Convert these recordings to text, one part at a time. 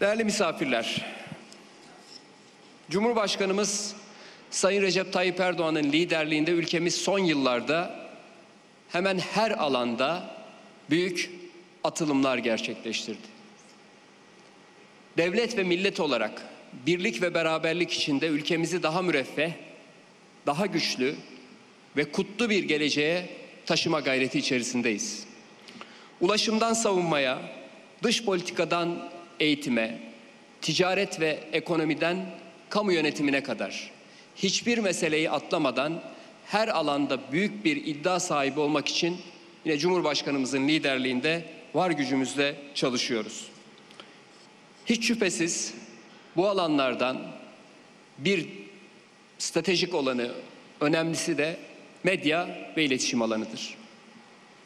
Değerli misafirler, Cumhurbaşkanımız Sayın Recep Tayyip Erdoğan'ın liderliğinde ülkemiz son yıllarda hemen her alanda büyük atılımlar gerçekleştirdi. Devlet ve millet olarak birlik ve beraberlik içinde ülkemizi daha müreffeh, daha güçlü ve kutlu bir geleceğe taşıma gayreti içerisindeyiz. Ulaşımdan savunmaya, dış politikadan eğitime, ticaret ve ekonomiden kamu yönetimine kadar hiçbir meseleyi atlamadan her alanda büyük bir iddia sahibi olmak için yine Cumhurbaşkanımızın liderliğinde var gücümüzle çalışıyoruz. Hiç şüphesiz bu alanlardan bir stratejik olanı, önemlisi de medya ve iletişim alanıdır.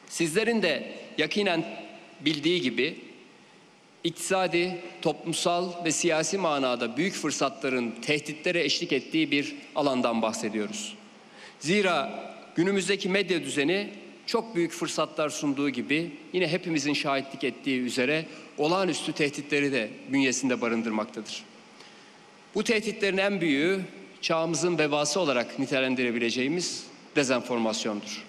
Sizlerin de yakinen bildiği gibi iktisadi, toplumsal ve siyasi manada büyük fırsatların tehditlere eşlik ettiği bir alandan bahsediyoruz. Zira günümüzdeki medya düzeni çok büyük fırsatlar sunduğu gibi yine hepimizin şahitlik ettiği üzere olağanüstü tehditleri de bünyesinde barındırmaktadır. Bu tehditlerin en büyüğü çağımızın vebası olarak nitelendirebileceğimiz dezenformasyondur.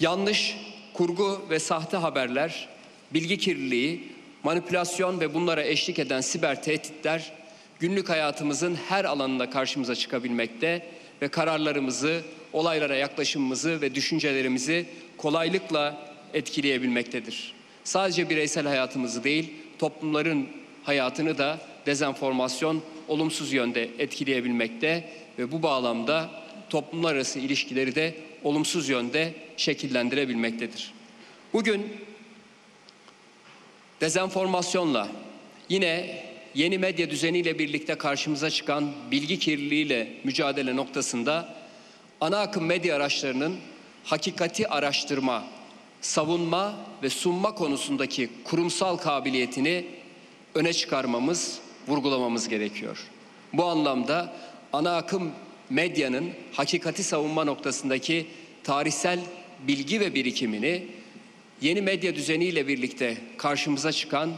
Yanlış, kurgu ve sahte haberler, bilgi kirliliği, manipülasyon ve bunlara eşlik eden siber tehditler günlük hayatımızın her alanında karşımıza çıkabilmekte ve kararlarımızı, olaylara yaklaşımımızı ve düşüncelerimizi kolaylıkla etkileyebilmektedir. Sadece bireysel hayatımızı değil, toplumların hayatını da dezenformasyon olumsuz yönde etkileyebilmekte ve bu bağlamda toplumlar arası ilişkileri de olumsuz yönde şekillendirebilmektedir. Bugün dezenformasyonla yine yeni medya düzeniyle birlikte karşımıza çıkan bilgi kirliliğiyle mücadele noktasında ana akım medya araçlarının hakikati araştırma, savunma ve sunma konusundaki kurumsal kabiliyetini öne çıkarmamız, vurgulamamız gerekiyor. Bu anlamda ana akım medyanın hakikati savunma noktasındaki tarihsel bilgi ve birikimini yeni medya düzeniyle birlikte karşımıza çıkan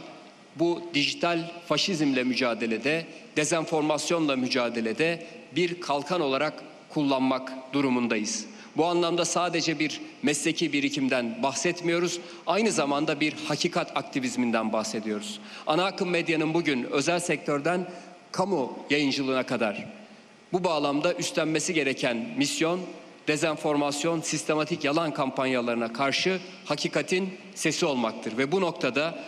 bu dijital faşizmle mücadelede, dezenformasyonla mücadelede bir kalkan olarak kullanmak durumundayız. Bu anlamda sadece bir mesleki birikimden bahsetmiyoruz. Aynı zamanda bir hakikat aktivizminden bahsediyoruz. Ana akım medyanın bugün özel sektörden kamu yayıncılığına kadar bu bağlamda üstlenmesi gereken misyon dezenformasyon, sistematik yalan kampanyalarına karşı hakikatin sesi olmaktır. Ve bu noktada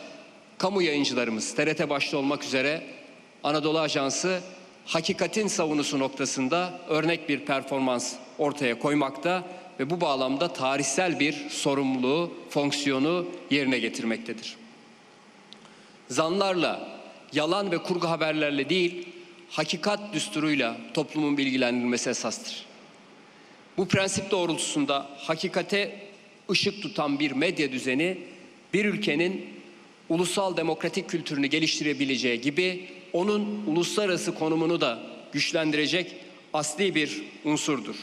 kamu yayıncılarımız, TRT başta olmak üzere Anadolu Ajansı hakikatin savunusu noktasında örnek bir performans ortaya koymakta ve bu bağlamda tarihsel bir sorumluluğu, fonksiyonu yerine getirmektedir. Zanlarla, yalan ve kurgu haberlerle değil, hakikat düsturuyla toplumun bilgilendirilmesi esastır. Bu prensip doğrultusunda hakikate ışık tutan bir medya düzeni bir ülkenin ulusal demokratik kültürünü geliştirebileceği gibi onun uluslararası konumunu da güçlendirecek asli bir unsurdur.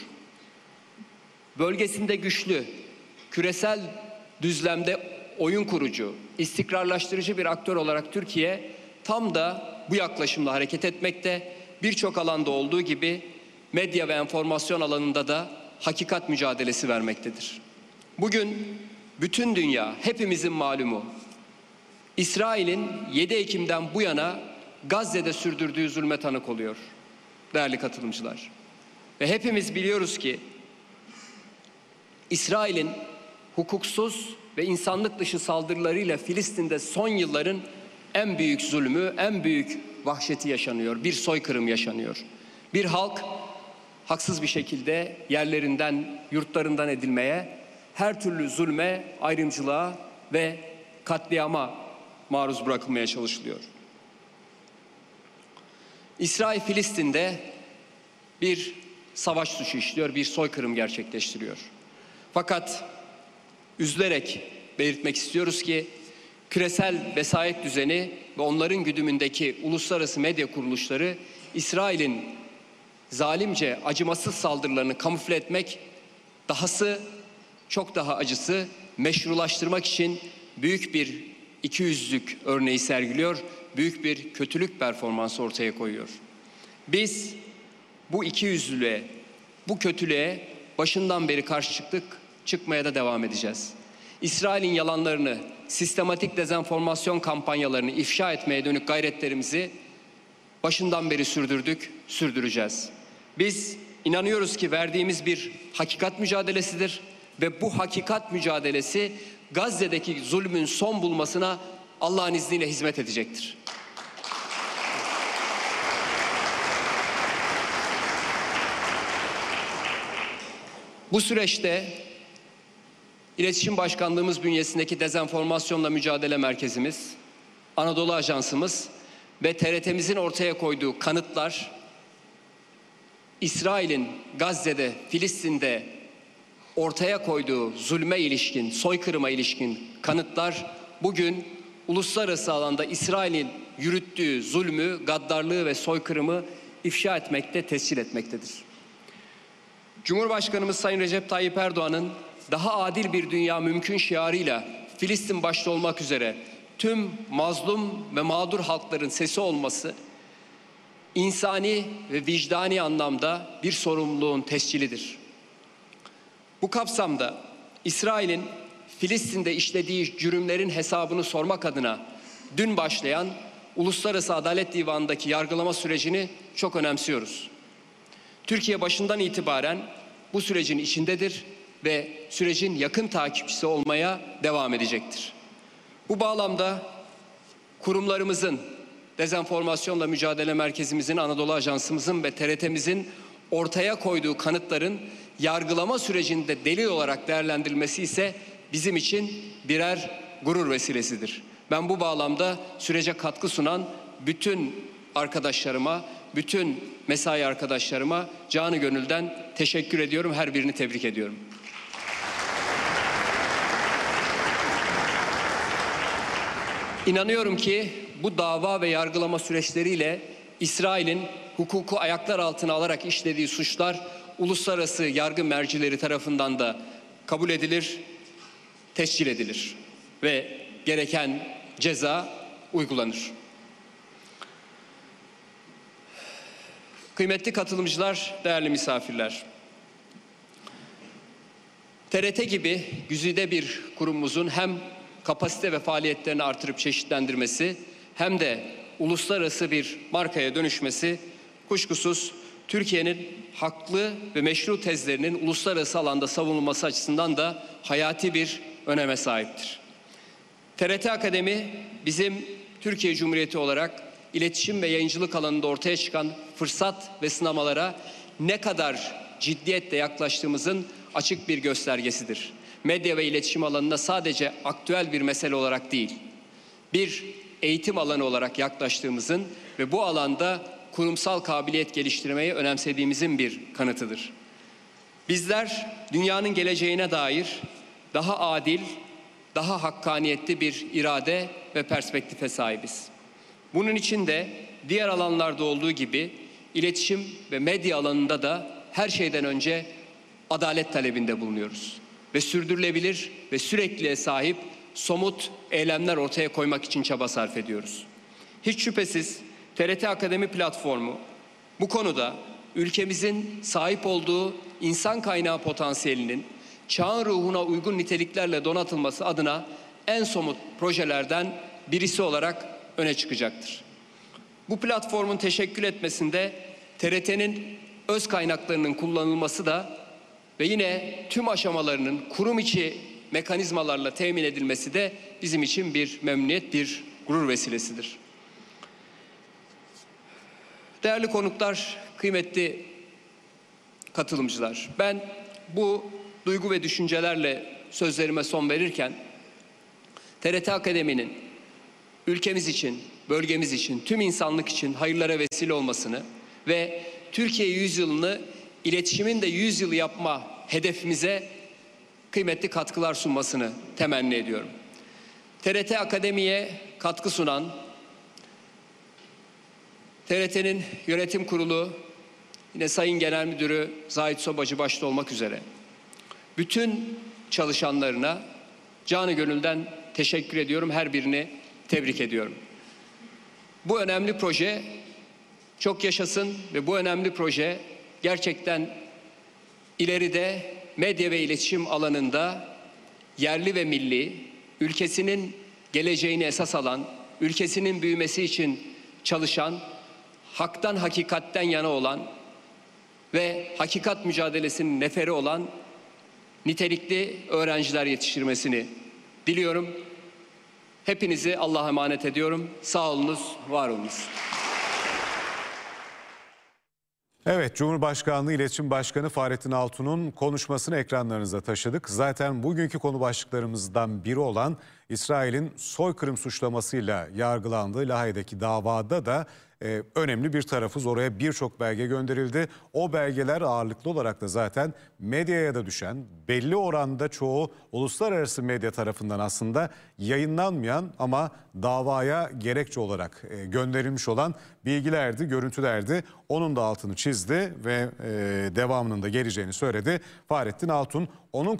Bölgesinde güçlü, küresel düzlemde oyun kurucu, istikrarlaştırıcı bir aktör olarak Türkiye tam da bu yaklaşımla hareket etmekte. Birçok alanda olduğu gibi medya ve enformasyon alanında da hakikat mücadelesi vermektedir. Bugün bütün dünya hepimizin malumu İsrail'in 7 Ekim'den bu yana Gazze'de sürdürdüğü zulme tanık oluyor değerli katılımcılar. Ve hepimiz biliyoruz ki İsrail'in hukuksuz ve insanlık dışı saldırılarıyla Filistin'de son yılların en büyük zulmü, en büyük vahşeti yaşanıyor. Bir soykırım yaşanıyor. Bir halk haksız bir şekilde yerlerinden, yurtlarından edilmeye, her türlü zulme, ayrımcılığa ve katliama maruz bırakılmaya çalışılıyor. İsrail Filistin'de bir savaş suçu işliyor, bir soykırım gerçekleştiriyor. Fakat üzülerek belirtmek istiyoruz ki küresel vesayet düzeni ve onların güdümündeki uluslararası medya kuruluşları İsrail'in zalimce acımasız saldırılarını kamufle etmek dahası çok daha acısı meşrulaştırmak için büyük bir ikiyüzlülük örneği sergiliyor, büyük bir kötülük performansı ortaya koyuyor. Biz bu ikiyüzlülüğe, bu kötülüğe başından beri karşı çıktık, çıkmaya da devam edeceğiz. İsrail'in yalanlarını, sistematik dezenformasyon kampanyalarını ifşa etmeye dönük gayretlerimizi başından beri sürdürdük, sürdüreceğiz. Biz inanıyoruz ki verdiğimiz bir hakikat mücadelesidir ve bu hakikat mücadelesi Gazze'deki zulmün son bulmasına Allah'ın izniyle hizmet edecektir. Bu süreçte İletişim Başkanlığımız bünyesindeki dezenformasyonla mücadele merkezimiz, Anadolu Ajansımız ve TRT'mizin ortaya koyduğu kanıtlar İsrail'in Gazze'de, Filistin'de ortaya koyduğu zulme ilişkin, soykırıma ilişkin kanıtlar bugün uluslararası alanda İsrail'in yürüttüğü zulmü, gaddarlığı ve soykırımı ifşa etmekte, tescil etmektedir. Cumhurbaşkanımız Sayın Recep Tayyip Erdoğan'ın daha adil bir dünya mümkün şiarıyla Filistin başta olmak üzere tüm mazlum ve mağdur halkların sesi olması insani ve vicdani anlamda bir sorumluluğun tescilidir. Bu kapsamda İsrail'in Filistin'de işlediği cürümlerin hesabını sormak adına dün başlayan Uluslararası Adalet Divanı'ndaki yargılama sürecini çok önemsiyoruz. Türkiye başından itibaren bu sürecin içindedir ve sürecin yakın takipçisi olmaya devam edecektir. Bu bağlamda kurumlarımızın, dezenformasyonla mücadele merkezimizin, Anadolu Ajansımızın ve TRT'mizin ortaya koyduğu kanıtların yargılama sürecinde delil olarak değerlendirilmesi ise bizim için birer gurur vesilesidir. Ben bu bağlamda sürece katkı sunan bütün arkadaşlarıma, bütün mesai arkadaşlarıma canı gönülden teşekkür ediyorum. Her birini tebrik ediyorum. İnanıyorum ki bu dava ve yargılama süreçleriyle İsrail'in hukuku ayaklar altına alarak işlediği suçlar uluslararası yargı mercileri tarafından da kabul edilir, tescil edilir ve gereken ceza uygulanır. Kıymetli katılımcılar, değerli misafirler. TRT gibi güzide bir kurumumuzun hem kapasite ve faaliyetlerini artırıp çeşitlendirmesi hem de uluslararası bir markaya dönüşmesi kuşkusuz Türkiye'nin haklı ve meşru tezlerinin uluslararası alanda savunulması açısından da hayati bir öneme sahiptir. TRT Akademi bizim Türkiye Cumhuriyeti olarak iletişim ve yayıncılık alanında ortaya çıkan fırsat ve sınamalara ne kadar ciddiyetle yaklaştığımızın açık bir göstergesidir. Medya ve iletişim alanında sadece aktüel bir mesele olarak değil, bir eğitim alanı olarak yaklaştığımızın ve bu alanda kurumsal kabiliyet geliştirmeyi önemsediğimizin bir kanıtıdır. Bizler dünyanın geleceğine dair daha adil, daha hakkaniyetli bir irade ve perspektife sahibiz. Bunun için de diğer alanlarda olduğu gibi iletişim ve medya alanında da her şeyden önce adalet talebinde bulunuyoruz. Ve sürdürülebilir ve sürekliye sahip somut eylemler ortaya koymak için çaba sarf ediyoruz. Hiç şüphesiz TRT Akademi platformu bu konuda ülkemizin sahip olduğu insan kaynağı potansiyelinin çağın ruhuna uygun niteliklerle donatılması adına en somut projelerden birisi olarak öne çıkacaktır. Bu platformun teşekkül etmesinde TRT'nin öz kaynaklarının kullanılması da ve yine tüm aşamalarının kurum içi mekanizmalarla temin edilmesi de bizim için bir memnuniyet, bir gurur vesilesidir. Değerli konuklar, kıymetli katılımcılar, ben bu duygu ve düşüncelerle sözlerime son verirken TRT Akademi'nin ülkemiz için, bölgemiz için, tüm insanlık için hayırlara vesile olmasını ve Türkiye yüzyılını iletişimin de yüzyılı yapma hedefimize kıymetli katkılar sunmasını temenni ediyorum. TRT Akademi'ye katkı sunan TRT'nin yönetim kurulu yine Sayın Genel Müdürü Zahit Sobacı başta olmak üzere bütün çalışanlarına canı gönülden teşekkür ediyorum. Her birini tebrik ediyorum. Bu önemli proje çok yaşasın ve bu önemli proje gerçekten ileride medya ve iletişim alanında yerli ve milli, ülkesinin geleceğini esas alan, ülkesinin büyümesi için çalışan, haktan hakikatten yana olan ve hakikat mücadelesinin neferi olan nitelikli öğrenciler yetiştirmesini diliyorum. Hepinizi Allah'a emanet ediyorum. Sağ olunuz, var olunuz. Evet, Cumhurbaşkanlığı İletişim Başkanı Fahrettin Altun'un konuşmasını ekranlarınıza taşıdık. Zaten bugünkü konu başlıklarımızdan biri olan İsrail'in soykırım suçlamasıyla yargılandığı Lahey'deki davada da e, önemli bir tarafız. Oraya birçok belge gönderildi. O belgeler ağırlıklı olarak da zaten medyaya da düşen, belli oranda çoğu uluslararası medya tarafından aslında yayınlanmayan ama davaya gerekçe olarak e, gönderilmiş olan bilgilerdi, görüntülerdi. Onun da altını çizdi ve e, devamının da geleceğini söyledi. Fahrettin Altun onun